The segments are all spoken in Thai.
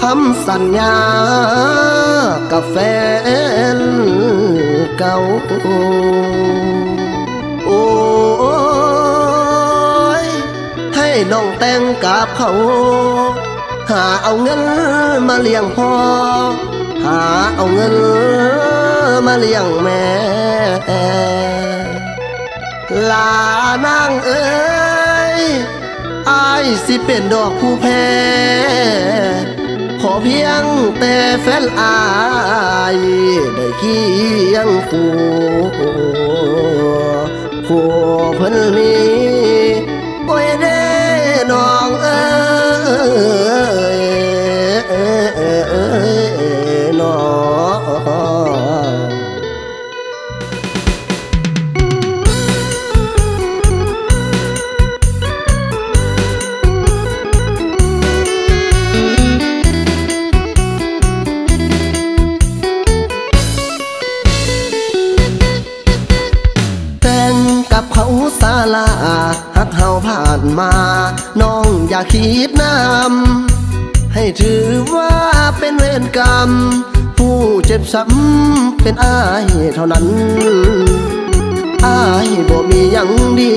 คำสัญญากับแฟนเก่าโอ้ยให้น้องแต่งกับเขา หาเอาเงินมาเลี้ยงพ่อ หาเอาเงินมาเลี้ยงแม่ลานางเอ้ยอายสิเป็นดอกผู้แพ้ ขอเพียงแต่แฟนอายได้เคียงคู่คู่เพิ่นนี้านมา น้องอย่าคิดนำให้ถือว่าเป็นเวรกรรม ผู้เจ็บช้ำเป็นอายเท่านั้นอายบ่มียังดี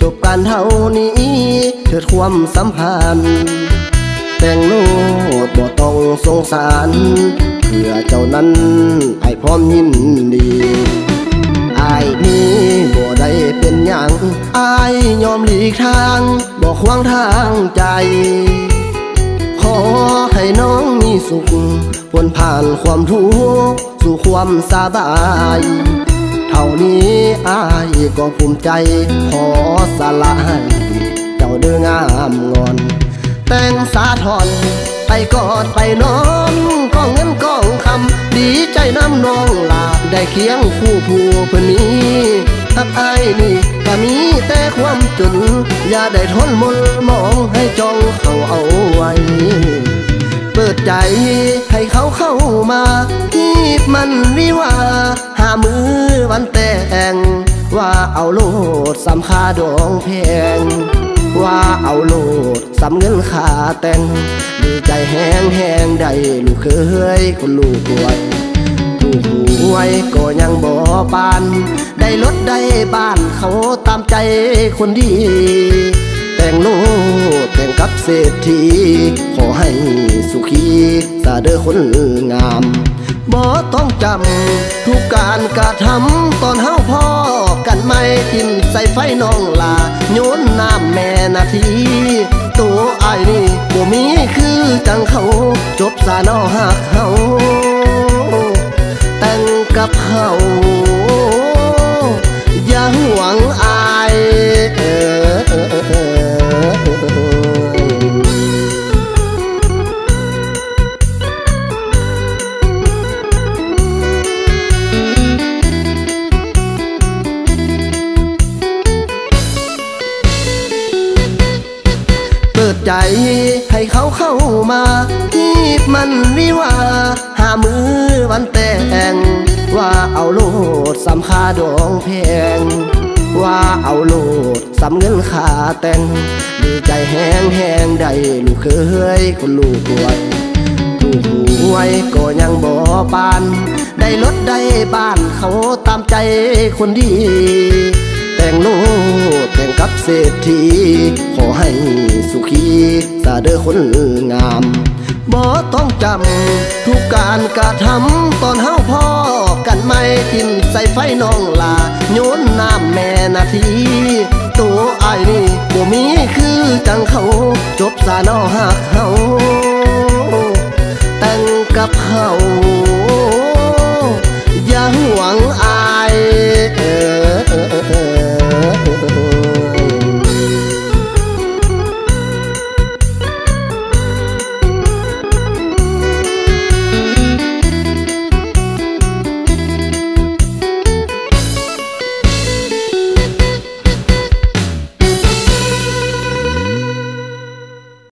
จบการเท่านี้ เถิดความสัมพันธ์แต่งโลดบ่ต้องสงสาร เพื่อเจ้านั้นไอ้พร้อมยินดี ยยอมหลีกทางบ่ขวางทางใจ ขอให้น้องมีสุขพ้นผ่านความทุกข์สู่ความสบาย เท่านี้อายก็ภูมิใจ ขอสละให้เจ้าเด้องามงอน แต่งสาทอนไปกอดไปนอนก็เงินกองคำดีใจน้ำน้องหลาได้เคียงคู่ผู้เพื่อนนี้ กอายนี่ก็มีแต่ความจน อย่าได้ทนมนมองให้จองเขาเอาไว้ เปิดใจให้เขาเข้ามาที่มันวิวาหามือวันแต่ง ว่าเอาโลดสำคาดองแพงว่าเอาโลดสำเงินขาแต่งดีใจแห้งแห้งได้ลูกเคยคนลูกป่วย ถูกหวยก็ยังบ่ปาน ได้รถได้บ้านเขาตามใจคนดี แต่งโลแต่งกับเศรษฐี ขอให้สุขีสาเดอคนงามบ่ต้องจำ ทุกการกระทำตอนเฮาพ่อกันไม่ทิมใส่ไฟน้องลาโยนน้ำแม่นาที ตัวไอายนี่บ่มีคือจังเขา จบสานอหักเฮา ปิดใจ ให้เขาเข้ามาที่มันวิวาหามือวันแต่ง ว่าเอาโลดสำคาดองแพง ว่าเอาโลดสำเงินขาแต่งดีใจแห้งแห้งได้ลูกเคยคนลูกป่วยถูกหวยก็ยังบ่ปาน ได้รถได้บ้านเขาตามใจคนดี แต่งโลด เศรษฐี ขอให้สุขีสาเดอคนงามบ่ต้องจำ ทุกการกระทำตอนเฮาพ่อกันไม่ทิมใส่ไฟน้องลาโยนน้ำแม่นาที ตัวไอ้นี่บ่มีคือจังเขา จบสานอหักเฮา